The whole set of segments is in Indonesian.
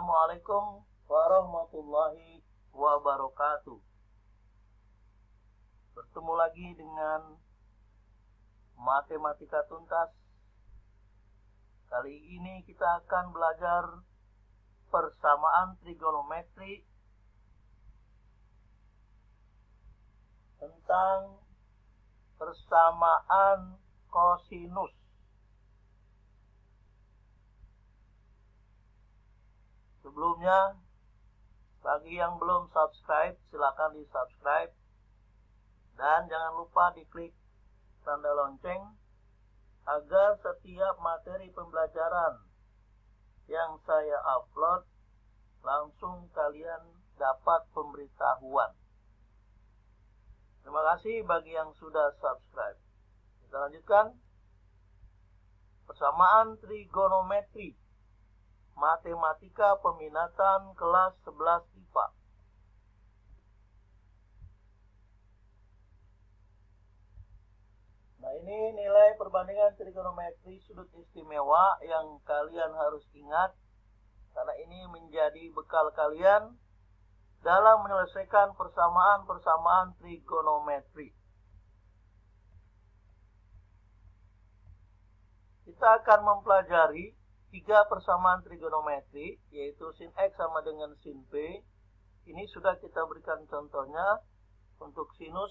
Assalamualaikum warahmatullahi wabarakatuh. Bertemu lagi dengan matematika tuntas. Kali ini kita akan belajar persamaan trigonometri tentang persamaan kosinus. Sebelumnya, bagi yang belum subscribe, silakan di subscribe. Dan jangan lupa diklik tanda lonceng agar setiap materi pembelajaran yang saya upload langsung kalian dapat pemberitahuan. Terima kasih bagi yang sudah subscribe. Kita lanjutkan. Persamaan trigonometri Matematika Peminatan kelas 11 IPA. Nah, ini nilai perbandingan trigonometri sudut istimewa yang kalian harus ingat karena ini menjadi bekal kalian dalam menyelesaikan persamaan-persamaan trigonometri. Kita akan mempelajari tiga persamaan trigonometri yaitu sin X sama dengan sin B ini sudah kita berikan contohnya untuk sinus.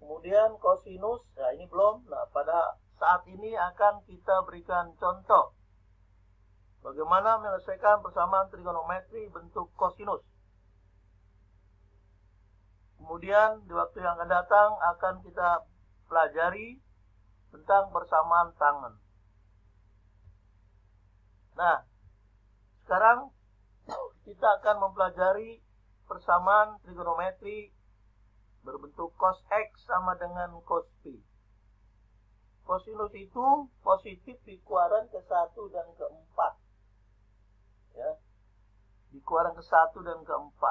Kemudian kosinus nah ini belum. Nah pada saat ini akan kita berikan contoh bagaimana menyelesaikan persamaan trigonometri bentuk kosinus. Kemudian di waktu yang akan datang akan kita pelajari tentang persamaan tangan Nah, sekarang kita akan mempelajari persamaan trigonometri berbentuk cos X sama dengan cos P. Kosinus itu positif di kuaran ke-1 dan ke-4. Ya. Di kuaran ke-1 dan ke-4.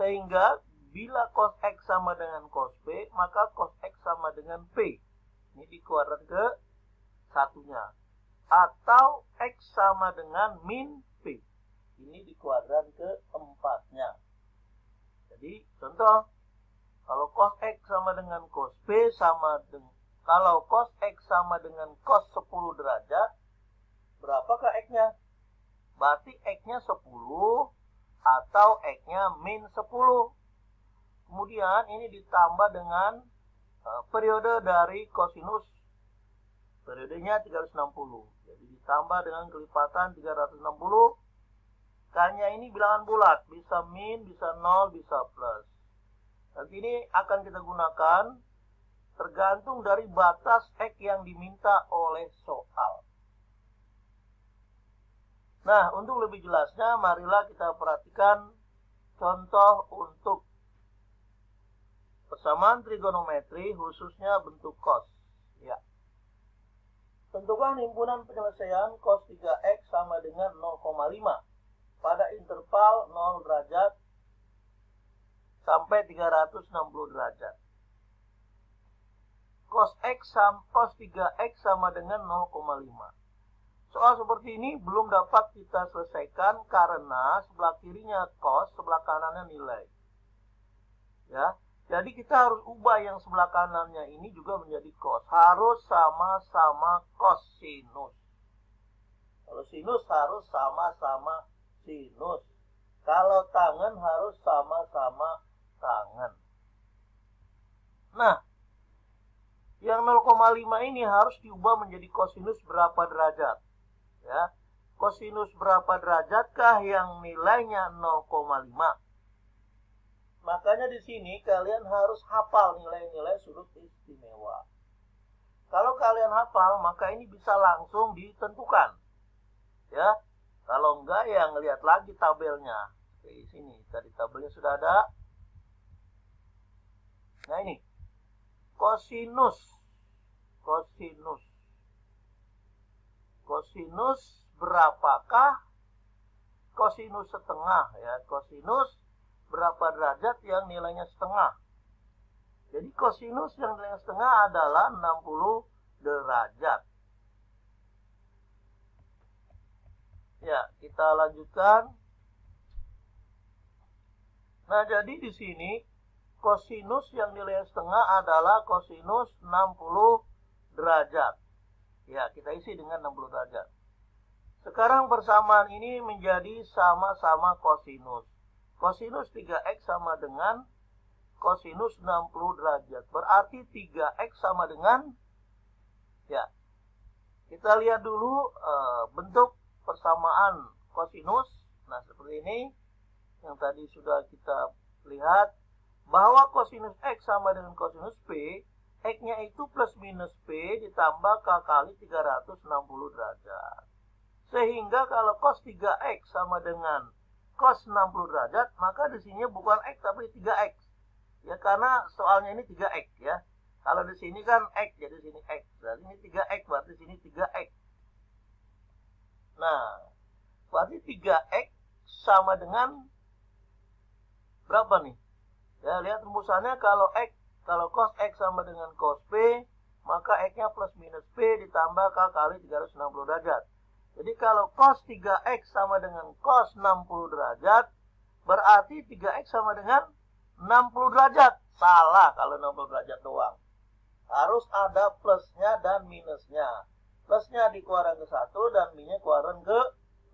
Sehingga bila cos X sama dengan cos P, maka cos X sama dengan P. Ini di kuaran ke-1-nya atau X sama dengan min P. Ini di kuadran keempatnya. Jadi contoh, kalau cos X sama dengan cos P sama dengan kalau cos X sama dengan cos 10 derajat, berapakah X-nya? Berarti X-nya 10 atau X-nya min 10. Kemudian ini ditambah dengan uh, periode dari kosinus. Periodenya 360 ditambah dengan kelipatan 360 Kanya ini bilangan bulat, bisa min, bisa nol, bisa plus. Nanti ini akan kita gunakan tergantung dari batas X yang diminta oleh soal. Nah, untuk lebih jelasnya, marilah kita perhatikan contoh untuk persamaan trigonometri khususnya bentuk cos. Ya. Tentukan himpunan penyelesaian cos 3x sama dengan 0,5 pada interval 0 derajat sampai 360 derajat. Cos x sama cos 3x sama dengan 0,5. Soal seperti ini belum dapat kita selesaikan karena sebelah kirinya cos, sebelah kanannya nilai. Ya, jadi kita harus ubah yang sebelah kanannya ini juga menjadi cos. Harus sama-sama cosinus. Kalau sinus harus sama-sama sinus. Kalau tangan harus sama-sama tangan. Nah, yang 0,5 ini harus diubah menjadi kosinus berapa derajat? Ya. Kosinus berapa derajatkah yang nilainya 0,5? Makanya di sini kalian harus hafal nilai-nilai sudut istimewa. Kalau kalian hafal, maka ini bisa langsung ditentukan. Ya. Kalau enggak ya ngelihat lagi tabelnya. Di sini tadi tabelnya sudah ada. Nah ini. Kosinus. Kosinus. Kosinus berapakah? Kosinus setengah ya. Kosinus berapa derajat yang nilainya setengah. Jadi kosinus yang nilainya setengah adalah 60 derajat. Ya, kita lanjutkan. Nah, jadi di sini kosinus yang nilai setengah adalah kosinus 60 derajat. Ya, kita isi dengan 60 derajat. Sekarang persamaan ini menjadi sama-sama kosinus. Kosinus 3x sama dengan kosinus 60 derajat. Berarti 3x sama dengan ya. Kita lihat dulu e, bentuk persamaan kosinus. Nah, seperti ini yang tadi sudah kita lihat bahwa kosinus X sama dengan kosinus P, X-nya itu plus minus P ditambah K kali 360 derajat. Sehingga kalau cos 3X sama dengan cos 60 derajat, maka di sini bukan X tapi 3X. Ya karena soalnya ini 3X ya. Kalau di sini kan X, jadi sini X. Berarti ini 3X, berarti sini 3X. Nah, berarti 3X sama dengan berapa nih? Ya, lihat rumusannya kalau X, kalau cos X sama dengan cos P, maka X-nya plus minus P ditambah K kali 360 derajat. Jadi kalau cos 3X sama dengan cos 60 derajat, berarti 3X sama dengan 60 derajat. Salah kalau 60 derajat doang. Harus ada plusnya dan minusnya. Plusnya dikeluarkan ke 1 dan minusnya keluaran ke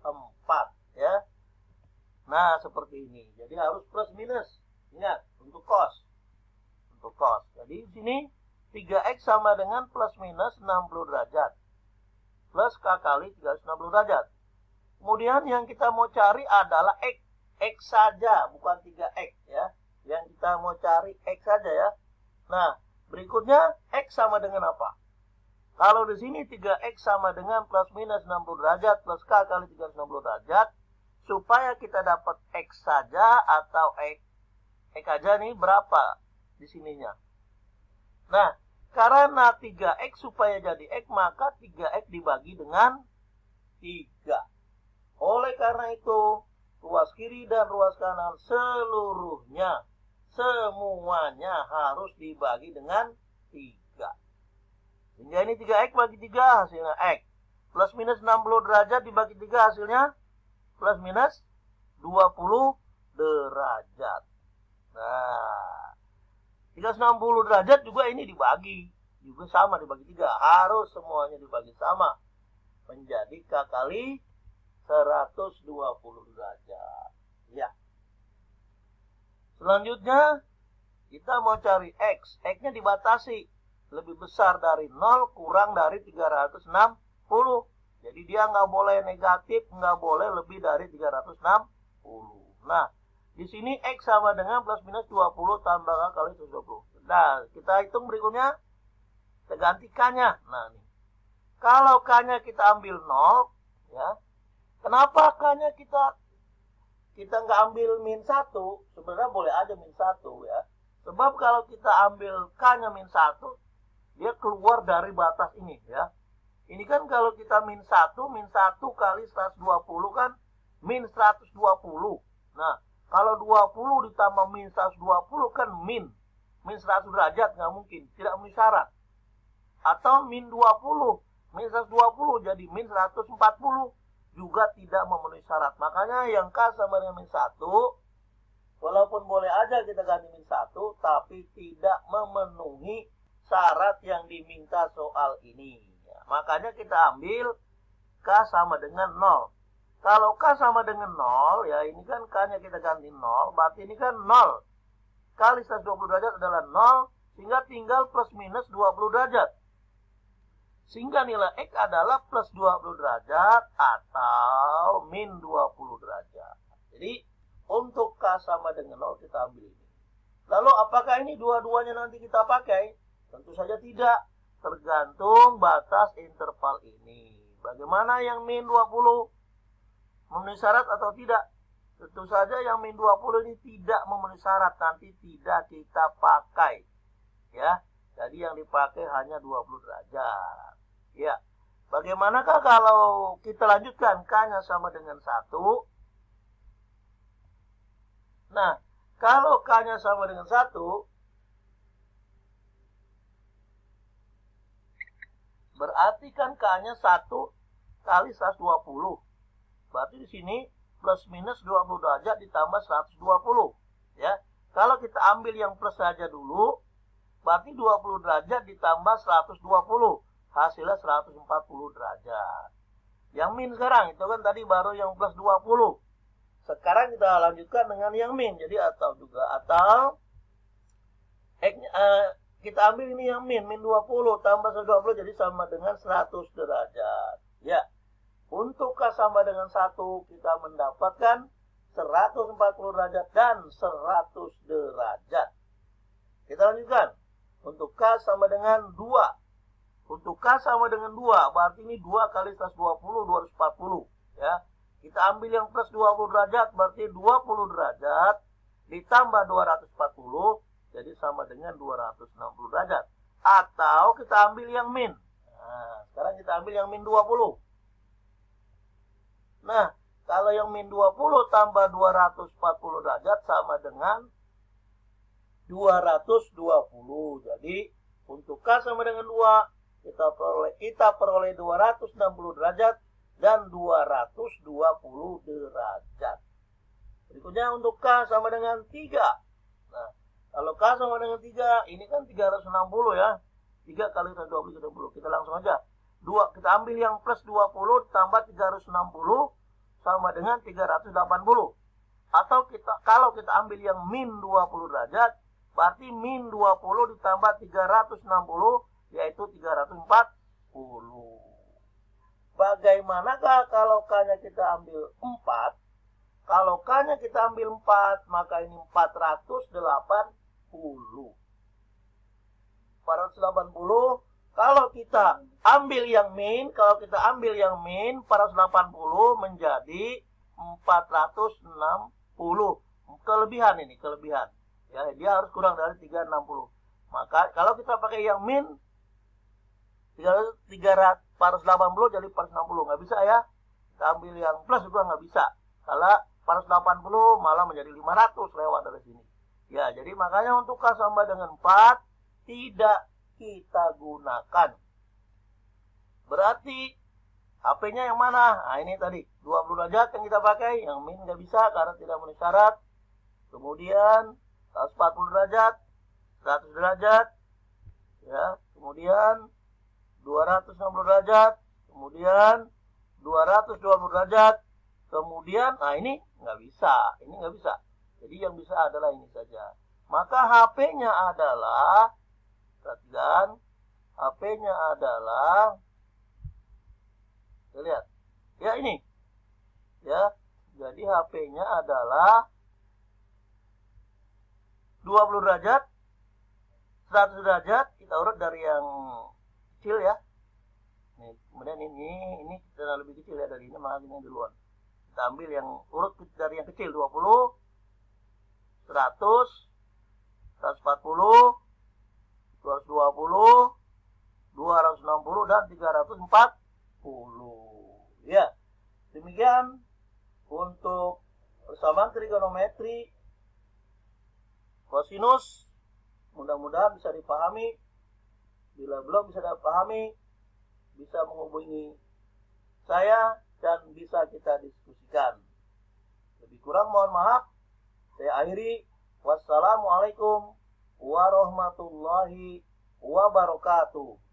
4. Ya. Nah, seperti ini. Jadi harus plus minus. Ingat, untuk cos. Untuk cos. Jadi di sini 3x sama dengan plus minus 60 derajat. Plus k kali 360 derajat. Kemudian yang kita mau cari adalah x. X saja, bukan 3x ya. Yang kita mau cari x saja ya. Nah, berikutnya x sama dengan apa? Kalau di sini 3x sama dengan plus minus 60 derajat plus k kali 360 derajat, supaya kita dapat x saja atau x X aja nih berapa di sininya. Nah, karena 3X supaya jadi X, maka 3X dibagi dengan 3. Oleh karena itu, ruas kiri dan ruas kanan seluruhnya, semuanya harus dibagi dengan 3. Sehingga ini 3X bagi 3 hasilnya X. Plus minus 60 derajat dibagi 3 hasilnya plus minus 20 derajat. Nah, 360 derajat juga ini dibagi. Juga sama dibagi tiga. Harus semuanya dibagi sama. Menjadi K kali 120 derajat. Ya. Selanjutnya, kita mau cari X. X-nya dibatasi. Lebih besar dari 0, kurang dari 360. Jadi dia nggak boleh negatif, nggak boleh lebih dari 360. Nah, di sini X sama dengan plus minus 20 tambah kali 120. Nah, kita hitung berikutnya. Kita ganti K-nya. Nah, nih. Kalau K-nya kita ambil 0, ya. Kenapa K-nya kita kita nggak ambil min 1? Sebenarnya boleh aja min 1 ya. Sebab kalau kita ambil K-nya min 1, dia keluar dari batas ini ya. Ini kan kalau kita min 1, min 1 kali 120 kan min 120. Nah, kalau 20 ditambah min 120 kan min. Min 100 derajat nggak mungkin. Tidak memenuhi syarat. Atau min 20. Min 120 jadi min 140 juga tidak memenuhi syarat. Makanya yang K sama dengan min 1 walaupun boleh aja kita ganti min 1 tapi tidak memenuhi syarat yang diminta soal ini. Ya, makanya kita ambil K sama dengan 0. Kalau K sama dengan 0, ya ini kan K-nya kita ganti 0, berarti ini kan 0. Kali 120 derajat adalah 0, sehingga tinggal plus minus 20 derajat. Sehingga nilai X adalah plus 20 derajat atau min 20 derajat. Jadi, untuk K sama dengan 0 kita ambil ini. Lalu apakah ini dua-duanya nanti kita pakai? Tentu saja tidak. Tergantung batas interval ini. Bagaimana yang min 20? Memenuhi syarat atau tidak? Tentu saja yang min 20 ini tidak memenuhi syarat, nanti tidak kita pakai. Ya, jadi yang dipakai hanya 20 derajat. Ya, bagaimanakah kalau kita lanjutkan K-nya sama dengan 1? Nah, kalau K-nya sama dengan 1, berarti kan K-nya 1 kali 120. Berarti di sini plus minus 20 derajat ditambah 120. Ya. Kalau kita ambil yang plus saja dulu, berarti 20 derajat ditambah 120. Hasilnya 140 derajat. Yang min sekarang, itu kan tadi baru yang plus 20. Sekarang kita lanjutkan dengan yang min. Jadi atau juga atau uh, kita ambil ini yang min, min 20 tambah 120 jadi sama dengan 100 derajat. Ya. Sama dengan 1 kita mendapatkan 140 derajat dan 100 derajat. Kita lanjutkan. Untuk K sama dengan 2. Untuk K sama dengan 2, berarti ini 2 kali 120, 240. Ya. Kita ambil yang plus 20 derajat, berarti 20 derajat ditambah 240, jadi sama dengan 260 derajat. Atau kita ambil yang min. Nah, sekarang kita ambil yang min 20. Nah, kalau yang min 20 tambah 240 derajat sama dengan 220. Jadi untuk K sama dengan 2, kita peroleh kita peroleh 260 derajat dan 220 derajat. Berikutnya untuk K sama dengan 3. Nah, kalau K sama dengan 3, ini kan 360 ya. 3 kali 120, 30. Kita langsung aja. Dua, kita ambil yang plus 20 tambah 360 sama dengan 380. Atau kita kalau kita ambil yang min 20 derajat, berarti min 20 ditambah 360 yaitu 340. Bagaimanakah kalau K-nya kita ambil 4? Kalau K-nya kita ambil 4, maka ini 408 480. Kalau kita ambil yang min, kalau kita ambil yang min 480 menjadi 460. Kelebihan ini, kelebihan. Ya, dia harus kurang dari 360. Maka kalau kita pakai yang min 380 jadi 460 nggak bisa ya. Kita ambil yang plus juga nggak bisa. Kalau 480 malah menjadi 500 lewat dari sini. Ya, jadi makanya untuk K sama dengan 4 tidak kita gunakan. Berarti HP-nya yang mana? Nah, ini tadi 20 derajat yang kita pakai, yang min nggak bisa karena tidak memenuhi syarat. Kemudian 140 derajat, 100 derajat, ya, kemudian 260 derajat, kemudian 220 derajat, kemudian, nah ini nggak bisa, ini nggak bisa. Jadi yang bisa adalah ini saja. Maka HP-nya adalah perhatikan HP-nya adalah kita lihat. Ya ini. Ya. Jadi HP-nya adalah 20 derajat 100 derajat kita urut dari yang kecil ya. Nih, kemudian ini ini kita lebih kecil ya dari ini malah ini duluan. Kita ambil yang urut dari yang kecil 20 100, 140, 220, 260 dan 340. Ya. Demikian untuk persamaan trigonometri kosinus mudah-mudahan bisa dipahami. Bila belum bisa dipahami, bisa menghubungi saya dan bisa kita diskusikan. Lebih kurang mohon maaf. Saya akhiri. Wassalamualaikum warahmatullahi wabarakatuh.